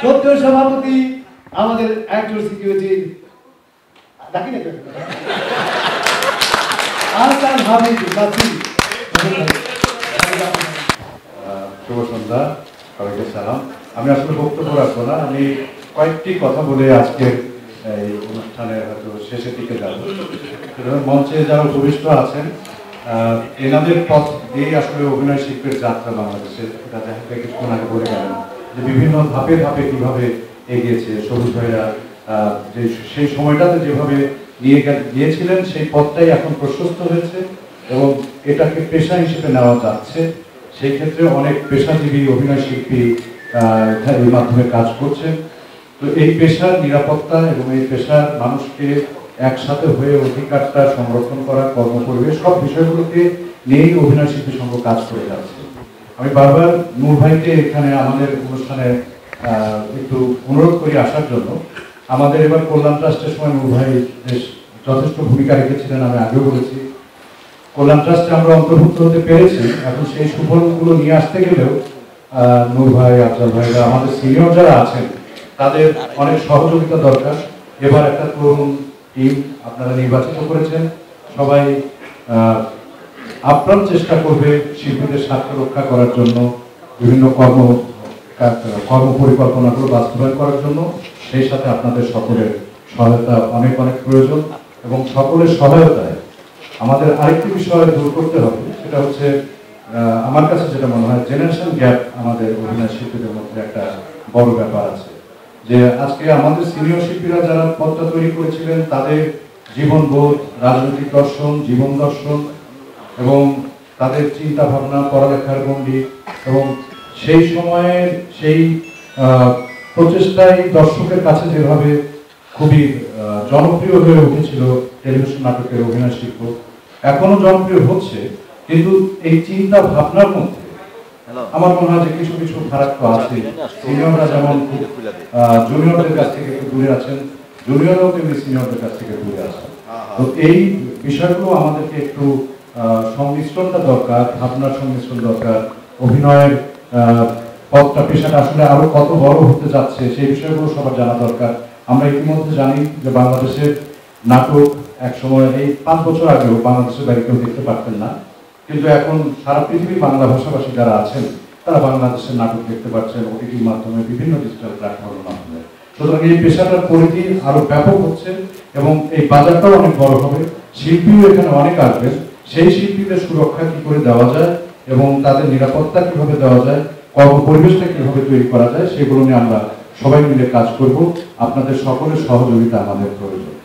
সত্য সভাপতি আমাদের অ্যাক্টর সিকিউরিটির ডাকি না হাবিব নাসি আহ, শুভ সন্ধ্যা সবাইকে সালাম। আমি আসলে বক্তব্য রাখব না আমি কয়েকটি কথা বলে আজকে এই অনুষ্ঠানের হয়তো শেষের দিকে যাব। মঞ্চে যারা উপবিষ্ট আছেন এনাদের পথ দিয়েই আসলে অভিনয় শিল্পের যাত্রা বাংলাদেশে। এটা দেখা যায় কিছুক্ষণ আগে বলে গেলেন। যে বিভিন্ন ধাপে ধাপে কীভাবে এগিয়েছে, সবুজ ভাইরা যে সেই সময়টাতে যেভাবে নিয়ে গিয়েছিলেন সেই পথটাই এখন প্রশস্ত হয়েছে এবং এটাকে পেশা হিসেবে নেওয়া যাচ্ছে। সেই ক্ষেত্রে অনেক পেশাজীবী, অভিনয় শিল্পী এর মাধ্যমে কাজ করছেন। তো এই পেশার নিরাপত্তা এবং এই পেশার মানুষকে একসাথে হয়ে অধিকারটা সংরক্ষণ করা, কর্মপরিবেশ, সব বিষয়গুলোকে নিয়েই অভিনয় শিল্পী সংঘ কাজ করে যাচ্ছে। আমি বারবার নূর ভাইকে এখানে আমাদের অনুষ্ঠানে একটু অনুরোধ করি আসার জন্য। আমাদের এবার কল্যাণ ট্রাস্টের সময় নূর ভাই বেশ যথেষ্ট ভূমিকা রেখেছিলেন, আমি আগেও বলেছি। কল্যাণ ট্রাস্টে আমরা অন্তর্ভুক্ত হতে পেরেছি, এখন সেই সুফলগুলো নিয়ে আসতে গেলেও নূর ভাই, আফজাল ভাইরা, আমাদের সিনিয়র যারা আছেন, তাদের অনেক সহযোগিতা দরকার। এবার একটা তরুণ টিম আপনারা নির্বাচিত করেছেন। সবাই আপ্রাণ চেষ্টা করবে শিল্পীদের স্বার্থ রক্ষা করার জন্য, বিভিন্ন কর্ম কর্ম পরিকল্পনাগুলো বাস্তবায়ন করার জন্য। সেই সাথে আপনাদের সকলের সহায়তা অনেক অনেক প্রয়োজন এবং সকলের সহায়তায় আমাদের আরেকটি বিষয় দূর করতে হবে, সেটা হচ্ছে আমার কাছে যেটা মনে হয় জেনারেশন গ্যাপ আমাদের অভিনয় শিল্পীদের মধ্যে একটা বড় ব্যাপার আছে। যে আজকে আমাদের সিনিয়র শিল্পীরা যারা পথটা তৈরি করেছিলেন, তাদের জীবনবোধ, রাজনৈতিক দর্শন, জীবন দর্শন এবং তাদের চিন্তা ভাবনা পড়ালেখার গণ্ডি এবং সেই সময়ের সেই আহ, প্রচেষ্টাই দর্শকের কাছে যেভাবে খুবই জনপ্রিয় হয়ে উঠেছিল টেলিভিশন নাটকের অভিনয় শিল্প এখনও জনপ্রিয় হচ্ছে কিন্তু এই চিন্তা ভাবনার মধ্যে আমার মনে হয় যে কিছু কিছু ফারাক তো আছে। সিনিয়ররা যেমন জুনিয়রদের কাছ থেকে একটু দূরে আছেন জুনিয়ররাও তেমনি সিনিয়রদের কাছ থেকে দূরে আছেন। তো এই বিষয়গুলো আমাদেরকে একটু সংমিশ্রণটা দরকার, ভাবনার সংমিশ্রণ দরকার, অভিনয়ের পথটা, পেশাটা আসলে আরও কত বড় হতে যাচ্ছে সেই বিষয়গুলো সবার জানা দরকার। আমরা ইতিমধ্যে জানি যে বাংলাদেশের নাটক একসময়, এই পাঁচ বছর আগেও বাংলাদেশের বাইরে কেউ দেখতে পারতেন না। কিন্তু এখন সারা পৃথিবীর বাংলা ভাষাভাষী যারা আছেন, তারা বাংলাদেশের নাটক দেখতে পাচ্ছেন, ওটিটির মাধ্যমে বিভিন্ন ডিজিটাল প্ল্যাটফর্মের মাধ্যমে। সুতরাং এই পেশাটার পরিধি আরও ব্যাপক হচ্ছে এবং এই বাজারটাও অনেক বড় হবে। শিল্পীও এখানে অনেক আসবেন। সেই শিল্পীদের সুরক্ষা কি করে দেওয়া যায় এবং তাদের নিরাপত্তা কীভাবে দেওয়া যায়, কর্ম পরিবেশটা কীভাবে তৈরি করা যায়, সেগুলো নিয়ে আমরা সবাই মিলে কাজ করব। আপনাদের সকলের সহযোগিতা আমাদের প্রয়োজন।